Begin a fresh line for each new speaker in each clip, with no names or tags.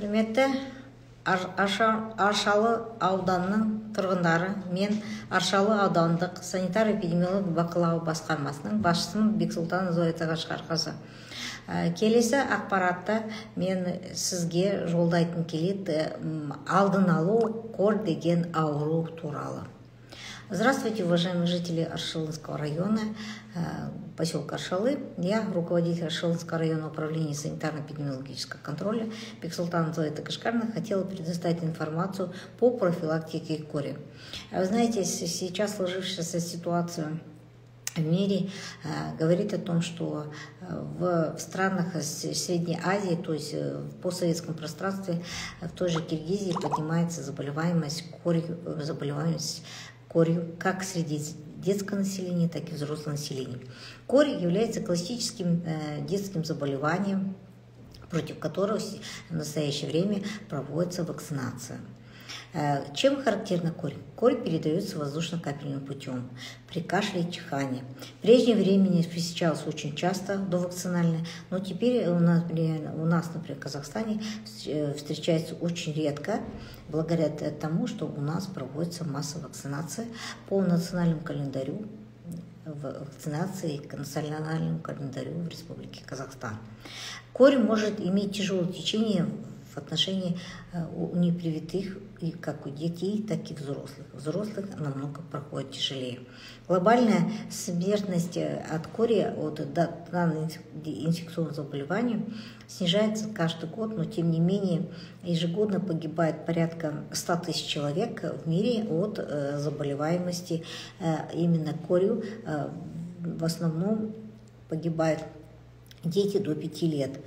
құрметті аршалы ауданының тұрғындары мен аршалы аудандық санитар эпидемиология бақылау басқармасының басшысымын бексұлтан зоя қашқарқызы келесі ақпаратты мен сізге жолдайтын келеді алдын алу кор деген ауру туралы. Здравствуйте, уважаемые жители Аршалынского района, э, поселка Аршалы. Я руководитель Аршалынского района управления санитарно-эпидемиологического контроля Бексултан Зоита Кашкарна хотела предоставить информацию по профилактике кори. Вы знаете, сейчас сложившаяся ситуация в мире э, говорит о том, что э, в странах Средней Азии, то есть в постсоветском пространстве, в той же Киргизии поднимается заболеваемость корью, заболеваемость корью как среди детского населения, так и взрослого населения. Корь является классическим э, детским заболеванием, против которого в настоящее время проводится вакцинация. Э, чем характерна корь? Корь передается воздушно-капельным путем при кашле и чихании. В прежнее время встречалась очень часто довакцинально, но теперь у нас, у нас, например, в Казахстане э, встречается очень редко, благодаря тому, что у нас проводится массовая вакцинация по национальному календарю вакцинации к национальному календарю в Республике Казахстан. Корь может иметь тяжелое течение отношении э, у непривитых, и как у детей, так и взрослых. Взрослых намного проходит тяжелее. Глобальная смертность э, от кори, от данного инфекционного заболевания снижается каждый год, но тем не менее ежегодно погибает порядка 100 тысяч человек в мире от э, заболеваемости именно корью. В основном погибают дети до 5 лет.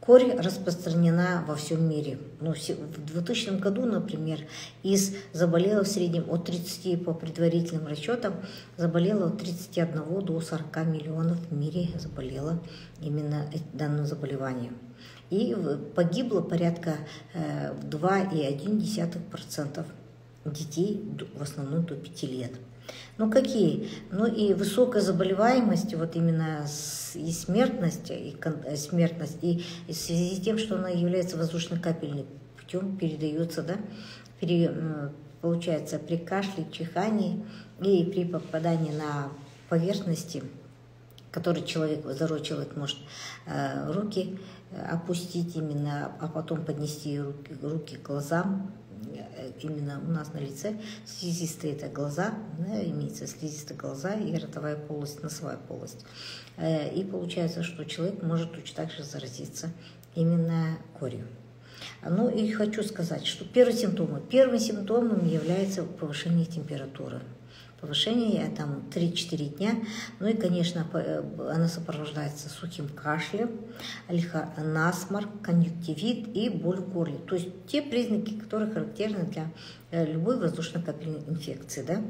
Корь распространена во всем мире. Ну, в 2000 году, например, из заболело в среднем от 30 по предварительным расчетам, заболело от 31 до 40 миллионов в мире заболело именно данным заболеванием. И погибло порядка 2,1% э, детей, в основном до 5 лет. Ну какие? Ну и высокая заболеваемость, вот именно и смертность, и э, смертность, и, в связи с тем, что она является воздушно-капельным путем, передается, да, пере, получается при кашле, чихании и при попадании на поверхности, который человек, здоровый человек может э, руки э, опустить именно, а потом поднести руки, руки к глазам, именно у нас на лице слизистые это глаза, да, имеется слизистые глаза и ротовая полость, носовая полость. Э, и получается, что человек может точно так же заразиться именно корью. Ну и хочу сказать, что первые симптомы. Первым симптомом является повышение температуры повышение, там 3-4 дня. Ну и, конечно, э, она сопровождается сухим кашлем, насморк, конъюнктивит и боль в горле. То есть те признаки, которые характерны для э, любой воздушно-капельной инфекции. Да?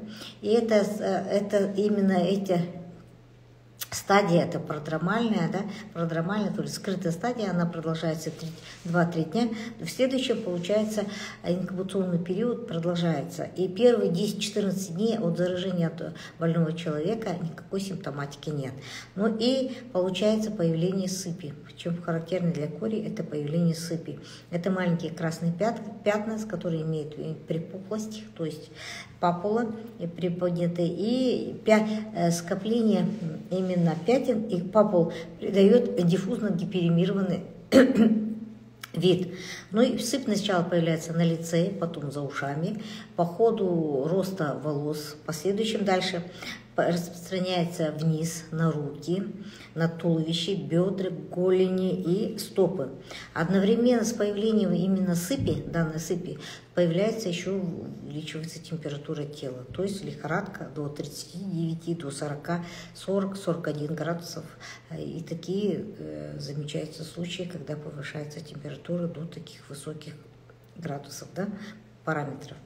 И это, э, это именно эти стадия это продромальная, да, продромальная, то есть скрытая стадия, она продолжается 2-3 дня. В следующем, получается, инкубационный период продолжается. И первые 10-14 дней от заражения от больного человека никакой симптоматики нет. Ну и получается появление сыпи. Чем характерно для кори, это появление сыпи. Это маленькие красные пятна, с которые имеют припухлость, то есть папула приподнятая, и э, скопление именно пятен, и папул придает диффузно гиперемированный вид. Ну и сыпь сначала появляется на лице, потом за ушами, по ходу роста волос, последующим дальше распространяется вниз на руки, на туловище, бедра, голени и стопы. Одновременно с появлением именно сыпи, данной сыпи, появляется еще увеличивается температура тела, то есть лихорадка до 39, до 40, 40, 41 градусов. И такие э, замечаются случаи, когда повышается температура до таких высоких градусов, да, параметров.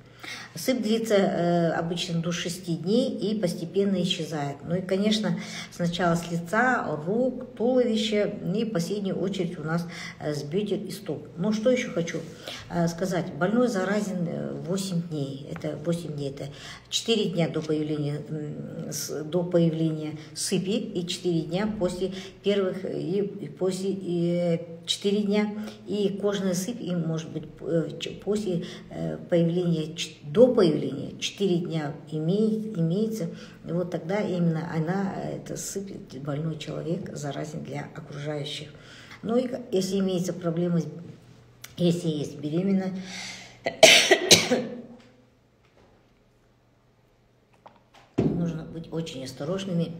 Сыпь длится э, обычно до 6 дней и постепенно исчезает. Ну и, конечно, сначала с лица, рук, туловища и в последнюю очередь у нас э, с бедер и стоп. Ну что еще хочу э, сказать. Больной заразен 8 э, дней. Это 8 дней. Это 4 дня до появления, до появления сыпи и 4 дня после первых и, и после и 4 дня. И кожная сыпь и может быть после появления до появления 4 дня имеет, имеется, и вот тогда именно она, это сыпет больной человек, заразен для окружающих. Ну и если имеется проблема, если есть беременная, нужно быть очень осторожными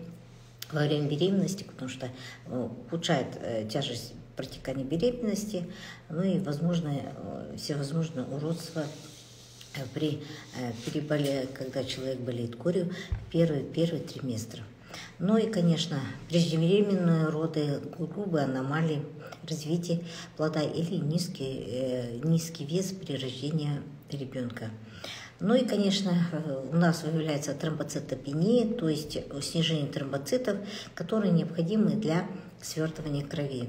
во время беременности, потому что ну, ухудшает э, тяжесть протекания беременности, ну и возможные, э, всевозможные уродства при э, переболе, когда человек болеет корью, первый, первый триместр. Ну и, конечно, преждевременные роды, грубые аномалии развития плода или низкий, э, низкий вес при рождении ребенка. Ну и, конечно, э, у нас выявляется тромбоцитопения, то есть снижение тромбоцитов, которые необходимы для свертывания крови.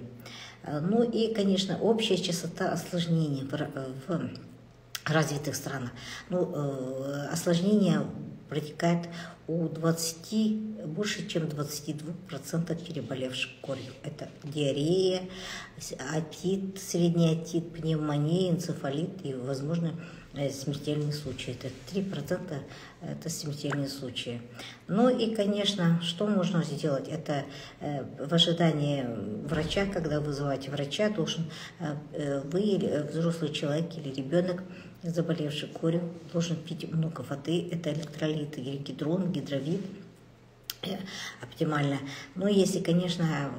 Ну и, конечно, общая частота осложнений в, в развитых странах. Ну, э, осложнение протекает у 20, больше чем 22% переболевших корью. Это диарея, отит, средний отит, пневмония, энцефалит и, возможно, смертельные случаи. Это 3% это смертельные случаи. Ну и, конечно, что можно сделать? Это э, в ожидании врача, когда вызываете врача, должен вы или взрослый человек или ребенок заболевший корью должен пить много воды. Это электролиты, гидрон, гидровит э, оптимально. Но если, конечно,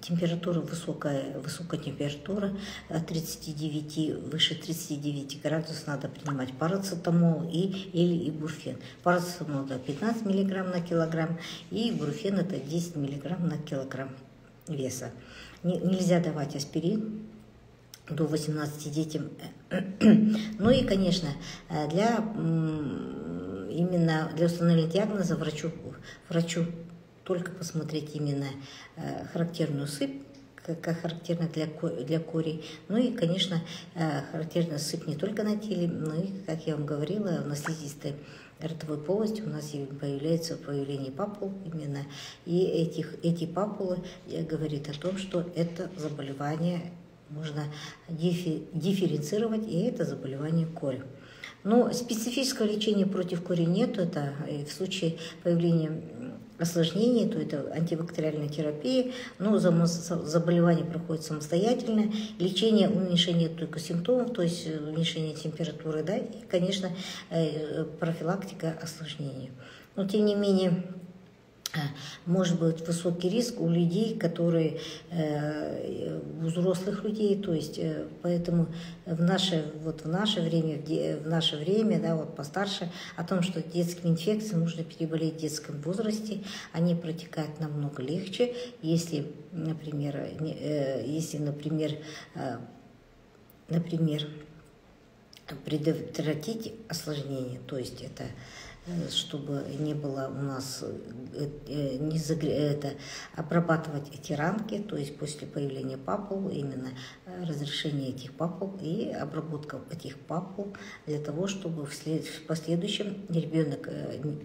температура высокая, высокая температура, от 39, выше 39 градусов надо принимать парацетамол и, или ибуфен. Парацетамол это 15 мг на килограмм, и ибуфен это 10 мг на килограмм веса. Нельзя давать аспирин, до 18 детям. Ну и, конечно, для именно для установления диагноза врачу, врачу только посмотреть именно э, характерную сыпь, как характерно для, для корей. Ну и, конечно, э, характерна сыпь не только на теле, но и, как я вам говорила, на слизистой ротовой полости у нас появляется появление папул именно. И этих, эти папулы э, говорит о том, что это заболевание можно дифи, дифференцировать, и это заболевание кори. Но специфического лечения против кори нет. Это в случае появления осложнений, то это антибактериальная терапия, но заболевание проходит самостоятельно, лечение уменьшение только симптомов, то есть уменьшение температуры, да, и, конечно, э, профилактика осложнений. Но, тем не менее, Э, может быть высокий риск у людей, которые э, у взрослых людей, то есть э, поэтому в наше вот в наше время в наше время, да, вот постарше, о том, что детскими инфекциями нужно переболеть в детском возрасте, они протекают намного легче, если, например, если, например, например, предотвратить осложнение, то есть это Э, чтобы не было у нас, э, э, не загре, это, обрабатывать эти ранки, то есть после появления папул, именно разрешение этих папул и обработка этих папул для того, чтобы в, след, в последующем ребенок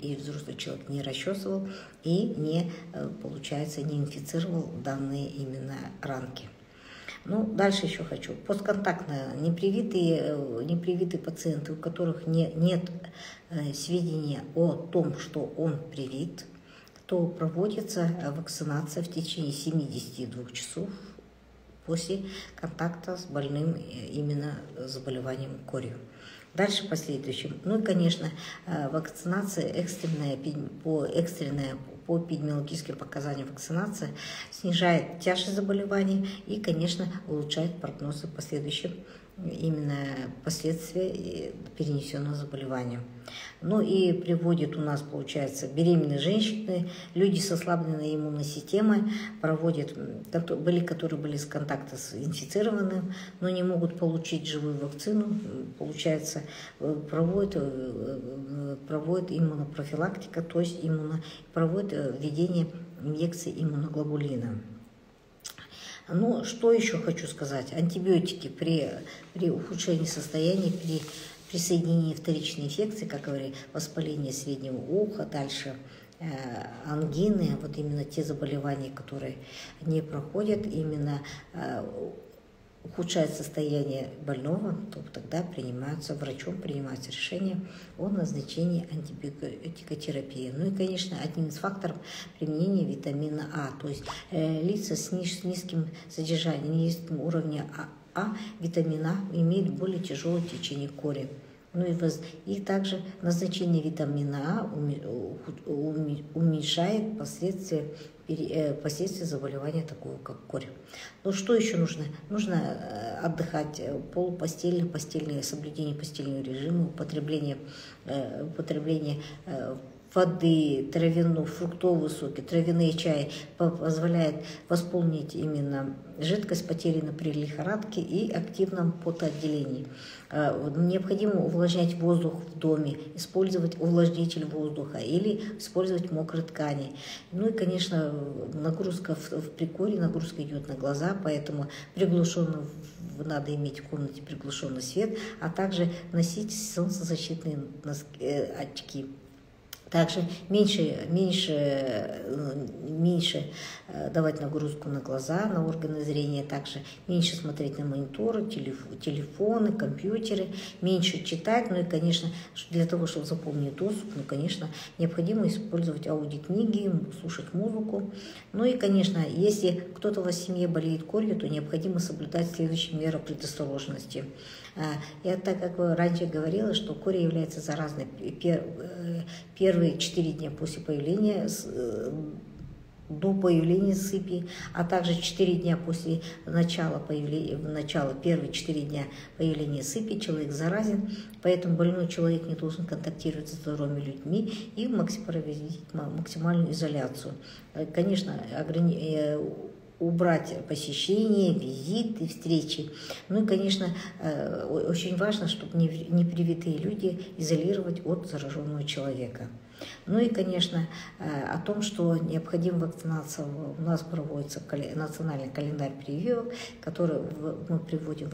и взрослый человек не расчесывал и не, получается, не инфицировал данные именно ранки. Ну, дальше еще хочу. Постконтактно непривитые, непривитые пациенты, у которых не, нет э, сведения о том, что он привит, то проводится вакцинация в течение 72 часов после контакта с больным э, именно заболеванием корью. Дальше последующим. Ну и, конечно, э, вакцинация экстренная по экстренная по эпидемиологическим показаниям вакцинация снижает тяжесть заболевания и, конечно, улучшает прогнозы последующим именно последствия перенесенного заболевания. Ну и приводит у нас, получается, беременные женщины, люди с ослабленной иммунной системой, проводят, были, которые были с контакта с инфицированным, но не могут получить живую вакцину, получается, э, проводят, э, э, проводят иммунопрофилактика, то есть иммуно, проводят введение инъекции иммуноглобулина. Ну, что еще хочу сказать? Антибиотики при, при ухудшении состояния, при присоединении вторичной инфекции, как говорили, воспаление среднего уха, дальше э, ангины, вот именно те заболевания, которые не проходят, именно э, ухудшает состояние больного, то тогда принимаются, врачом принимается решение о назначении антибиотикотерапии. Ну и, конечно, одним из факторов применения витамина А, то есть э, лица с, ниж, с низким содержанием, низким уровнем А, а витамина имеют более тяжелое течение кори. Ну и, воз... и также назначение витамина А уменьшает последствия, э, последствия заболевания такого, как корь. Ну что еще нужно? Нужно э, отдыхать, э, полупостельное, постельное, соблюдение постельного режима, употребление, употребление воды, травяную, фруктовые соки, травяные чаи позволяет восполнить именно жидкость потеряна при лихорадке и активном потоотделении. А, необходимо увлажнять воздух в доме, использовать увлажнитель воздуха или использовать мокрые ткани. Ну и, конечно, нагрузка в, прикоре, нагрузка идет на глаза, поэтому приглушенно надо иметь в комнате приглушенный свет, а также носить солнцезащитные э, очки. Также меньше, меньше, э, меньше э, давать нагрузку на глаза, на органы зрения, также меньше смотреть на мониторы, телефоны, компьютеры, меньше читать, ну и, конечно, для того, чтобы заполнить доступ, ну, конечно, необходимо использовать аудиокниги, слушать музыку. Ну и, конечно, если кто-то в семье болеет корью, то необходимо соблюдать следующие меры предосторожности. А, я так как раньше говорила, что кори является заразной э, первые четыре дня после появления э, до появления сыпи, а также 4 дня после начала появления, начала первые 4 дня появления сыпи человек заразен, поэтому больной человек не должен контактировать с здоровыми людьми и провести максимальную изоляцию. Э, конечно, ограни убрать посещения, визиты, встречи. Ну и, конечно, э, очень важно, чтобы непривитые люди изолировать от зараженного человека. Ну и, конечно, э, о том, что необходима вакцинация. У нас проводится национальный календарь прививок, который мы приводим,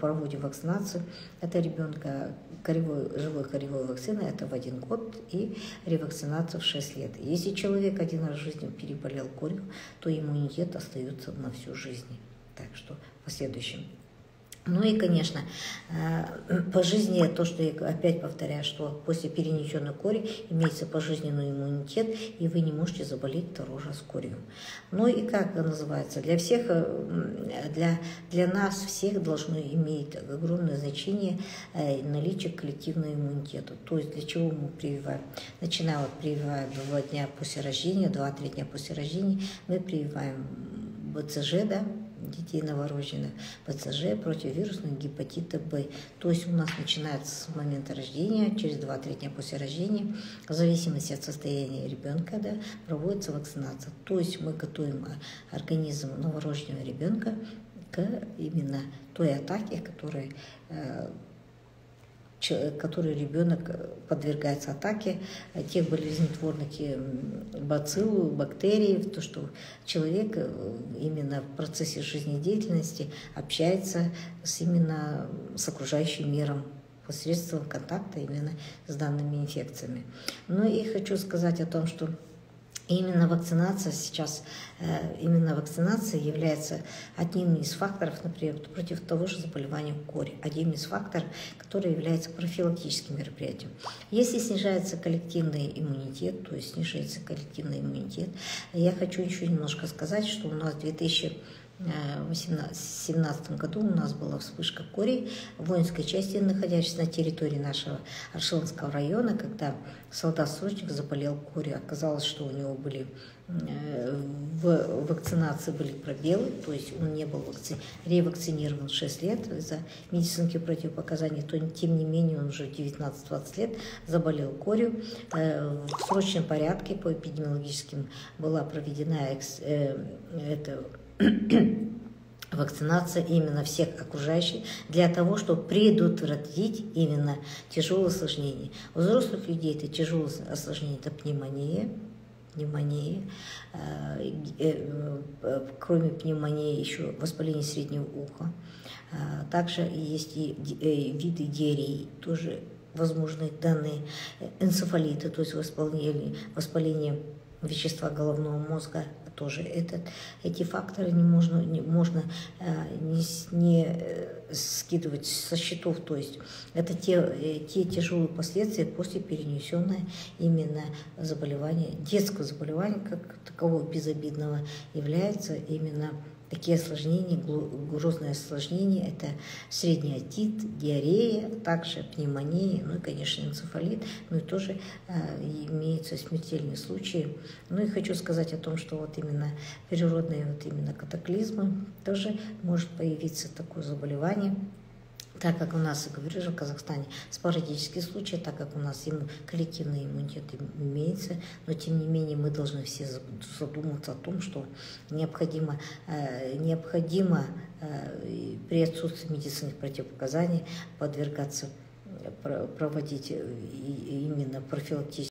проводим вакцинацию. Это ребенка коревой, живой коревой вакцины, это в один год, и ревакцинация в 6 лет. Если человек один раз в жизни переболел корью, то иммунитет остается на всю жизнь. Так что в последующем ну и, конечно, э, по жизни, то, что я опять повторяю, что после перенесенной кори имеется пожизненный иммунитет, и вы не можете заболеть второй раз корью. Ну и как называется, для всех, э, для, для нас всех должно иметь огромное значение э, наличие коллективного иммунитета. То есть для чего мы прививаем? Начиная вот прививаем два дня после рождения, два-три дня после рождения, мы прививаем БЦЖ, да, детей новорожденных, ПЦЖ, противовирусного гепатита Б. То есть у нас начинается с момента рождения, через 2-3 дня после рождения, в зависимости от состояния ребенка, да, проводится вакцинация. То есть мы готовим организм новорожденного ребенка к именно той атаке, которая э, который ребенок э, подвергается атаке э, тех болезнетворных бацилл, бактерий, то, что человек э, именно в процессе жизнедеятельности общается с именно с окружающим миром посредством контакта именно с данными инфекциями. Ну и хочу сказать о том, что именно вакцинация сейчас, э, именно вакцинация является одним из факторов, например, против того же заболевания кори, одним из факторов, который является профилактическим мероприятием. Если снижается коллективный иммунитет, то есть снижается коллективный иммунитет, я хочу еще немножко сказать, что у нас 2000 в 2017 году у нас была вспышка кори в воинской части, находящейся на территории нашего Аршиланского района, когда солдат-срочник заболел корью. Оказалось, что у него были э, в вакцинации были пробелы, то есть он не был вакци... ревакцинирован 6 лет из-за медицинских противопоказаний, то тем не менее он уже 19-20 лет заболел корью. Э, в срочном порядке по эпидемиологическим была проведена э, это вакцинация именно всех окружающих для того, чтобы предотвратить именно тяжелые осложнения. У взрослых людей это тяжелое осложнение, это пневмония, пневмония, э, э, кроме пневмонии еще воспаление среднего уха. Э, также есть и виды диареи, тоже возможные данные энцефалита, то есть воспаление, воспаление вещества головного мозга, тоже этот, эти факторы не можно, не, можно э, не, не э, скидывать со счетов. То есть это те, э, те тяжелые последствия после перенесенного именно заболевания, детского заболевания, как такового безобидного, является именно Такие осложнения, грозные осложнения, это средний отит, диарея, также пневмония, ну и, конечно, энцефалит, ну и тоже э, имеются смертельные случаи. Ну и хочу сказать о том, что вот именно природные вот именно катаклизмы тоже может появиться такое заболевание, так как у нас, говорю же, в Казахстане спорадические случаи, так как у нас ему коллективный иммунитет имеется, но тем не менее мы должны все задуматься о том, что необходимо, э, необходимо э, при отсутствии медицинских противопоказаний подвергаться, проводить э, именно профилактические